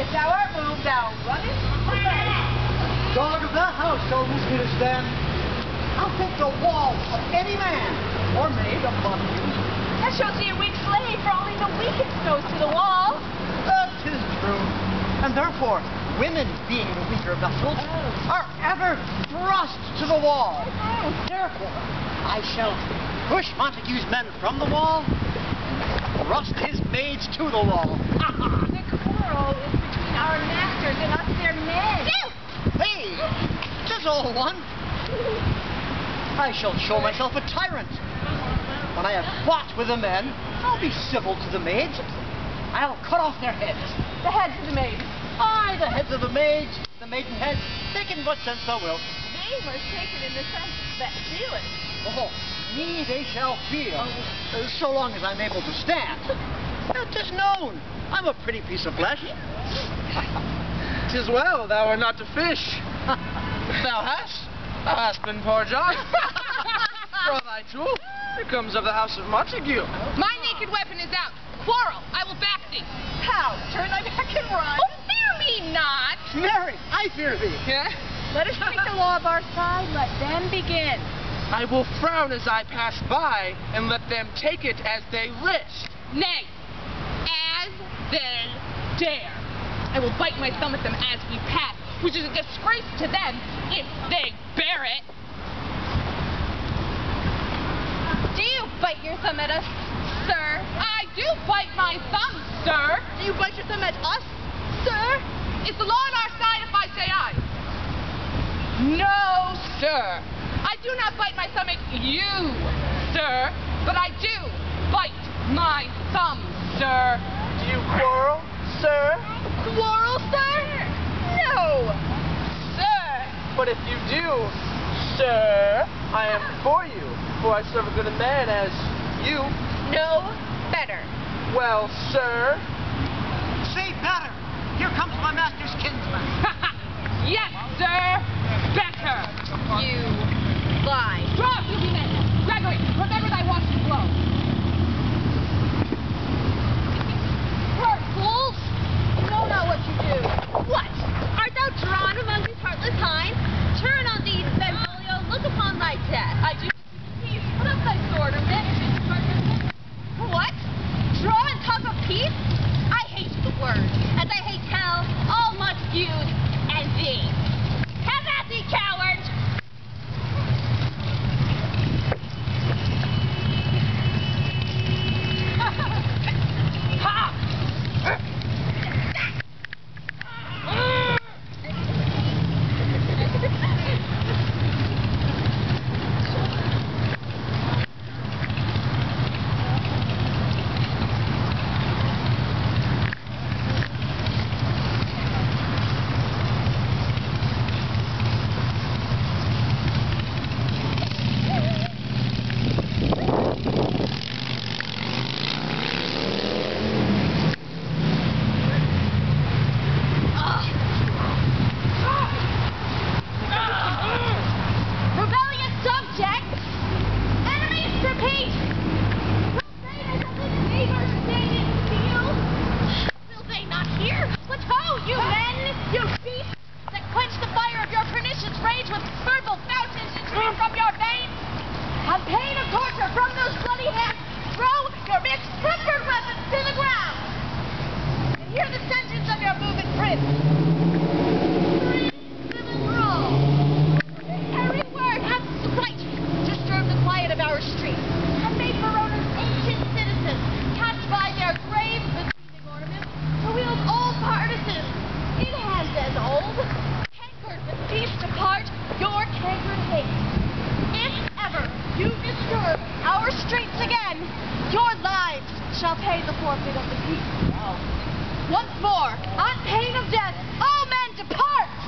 if thou art moved, thou runnest. Dog of that house shall lose me to stand. I'll take the wall of any man or maid upon you. Thou shalt be a weak slave, for only the weakest goes to the wall. That is true. And therefore, women, being the weaker vessels, are ever thrust to the wall. Therefore, I shall push Montague's men from the wall and thrust his maids to the wall. The quarrel is between our masters and us, their men. Hey, tis all one. I shall show myself a tyrant. When I have fought with the men, I'll be civil to the maids. I'll cut off their heads. The heads of the maids. Aye, the heads of the maids, the maiden heads, taken what sense thou wilt. They were taken in the sense that feel it. Oh, me they shall feel, uh, so long as I'm able to stand. Now, 'tis known, I'm a pretty piece of flesh. Tis well thou art not to fish. thou hast. Thou hast been poor John. Draw thy tool. It comes of the house of Montague. My naked weapon is out. Quarrel. I will back thee. How? Turn thy back and run. Oh, fear me not. Marry, I fear thee. Yeah? Let us take the law of our side. Let them begin. I will frown as I pass by and let them take it as they list. Nay, as they dare. I will bite my thumb at them as we pass, which is a disgrace to them if they bear it. Do you bite your thumb at us, sir? I do bite my thumb, sir. Do you bite your thumb at us, sir? Is the law on our side if I say aye? No, sir. I do not bite my stomach, you, sir, but I do bite my thumb, sir. Do you quarrel, sir? Quarrel, sir? No. Sir. But if you do, sir, I am for you, for I serve a good man as you. No better. Well, sir, Say better. Here comes my master's kinsman. yes, sir. Better. You lie. Draw, you men. Gregory, remember thy watching blow. Hurt fools! You know not what you do. What? Art thou drawn among these heartless hinds? Turn on these, Benvolio, look upon thy death. I do. Peace, put up thy sword, or then What? Draw and talk of peace? I hate the word, as I hate hell, all Montagues, and thee. Have at thee, coward! Rebellious subjects! Enemies to peace! Profaners of the neighbor's stated field! Will they not hear? What ho, you men! You beasts that quench the fire of your pernicious rage with verbal fountains issuing from your veins! On pain of torture from those bloody hands, throw your mistempered weapons to the ground! And hear the sentence of your moving prince! Free civil rule! Every word hath the right to disturb the quiet of our streets, and make Verona's ancient citizens catch by their grave the gleaming ornaments to wield old partisans in hands as old. Cankered with peace to part, your cankered hate. If ever you disturb our streets again, your lives shall pay the forfeit of the peace. Once more, on pain of death, all men depart!